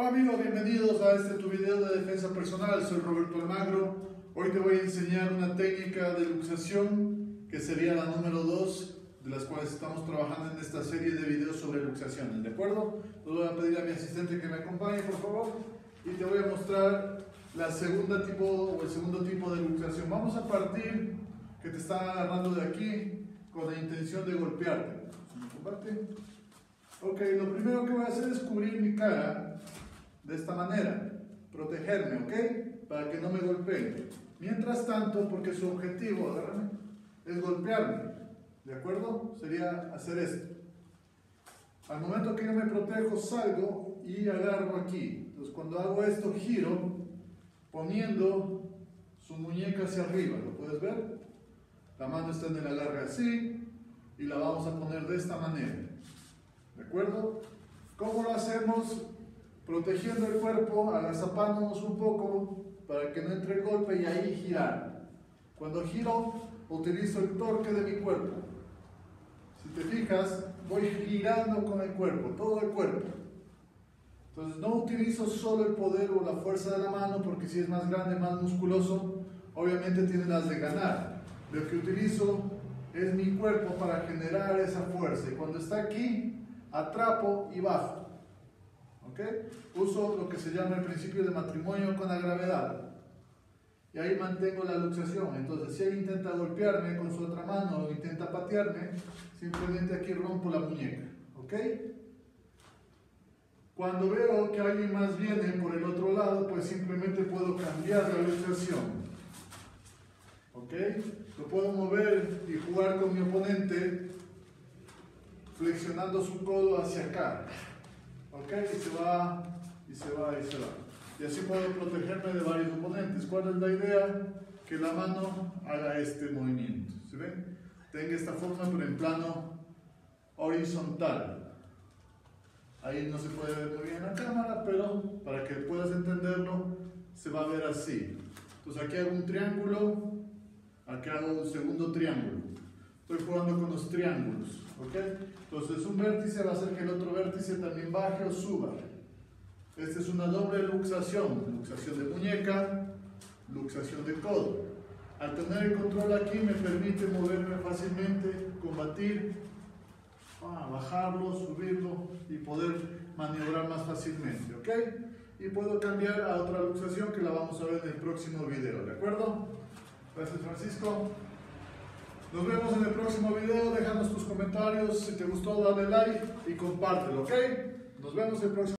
Hola amigos, bienvenidos a este tu video de defensa personal. Soy Roberto Almagro. Hoy te voy a enseñar una técnica de luxación que sería la número 2 de las cuales estamos trabajando en esta serie de videos sobre luxaciones, ¿de acuerdo? Les voy a pedir a mi asistente que me acompañe, por favor, y te voy a mostrar la segunda tipo o el segundo tipo de luxación. Vamos a partir que te están agarrando de aquí con la intención de golpearte. ¿Me comparte? Ok, lo primero que voy a hacer es cubrir mi cara de esta manera, protegerme, ¿ok? Para que no me golpeen. Mientras tanto, porque su objetivo, agárrame, es golpearme, ¿de acuerdo? Sería hacer esto. Al momento que yo me protejo, salgo y agarro aquí. Entonces, cuando hago esto, giro, poniendo su muñeca hacia arriba, ¿lo puedes ver? La mano está en el agarre así y la vamos a poner de esta manera. ¿De acuerdo? ¿Cómo lo hacemos? Protegiendo el cuerpo, agazapándonos un poco para que no entre el golpe y ahí girar. Cuando giro, utilizo el torque de mi cuerpo. Si te fijas, voy girando con el cuerpo, todo el cuerpo. Entonces no utilizo solo el poder o la fuerza de la mano, porque si es más grande, más musculoso, obviamente tiene las de ganar. Lo que utilizo es mi cuerpo para generar esa fuerza. Y cuando está aquí, atrapo y bajo. Uso lo que se llama el principio de matrimonio con la gravedad. Y ahí mantengo la luxación. Entonces, si él intenta golpearme con su otra mano o intenta patearme, simplemente aquí rompo la muñeca. ¿Ok? Cuando veo que alguien más viene por el otro lado, pues simplemente puedo cambiar la luxación. ¿Ok? Lo puedo mover y jugar con mi oponente flexionando su codo hacia acá. ¿Ok? Y se va, y se va, y se va. Y así puedo protegerme de varios oponentes. ¿Cuál es la idea? Que la mano haga este movimiento. ¿Se ven? Tenga esta forma, pero en plano horizontal. Ahí no se puede ver muy bien en la cámara, pero para que puedas entenderlo, se va a ver así. Entonces aquí hago un triángulo, aquí hago un segundo triángulo. Estoy jugando con los triángulos, ¿ok? Entonces un vértice va a hacer que el otro vértice también baje o suba. Esta es una doble luxación, luxación de muñeca, luxación de codo. Al tener el control aquí me permite moverme fácilmente, combatir, ah, bajarlo, subirlo y poder maniobrar más fácilmente, ¿ok? Y puedo cambiar a otra luxación que la vamos a ver en el próximo video, ¿de acuerdo? Gracias Francisco. Nos vemos en el próximo video, déjanos tus comentarios, si te gustó dale like y compártelo, ¿ok? Nos vemos el próximo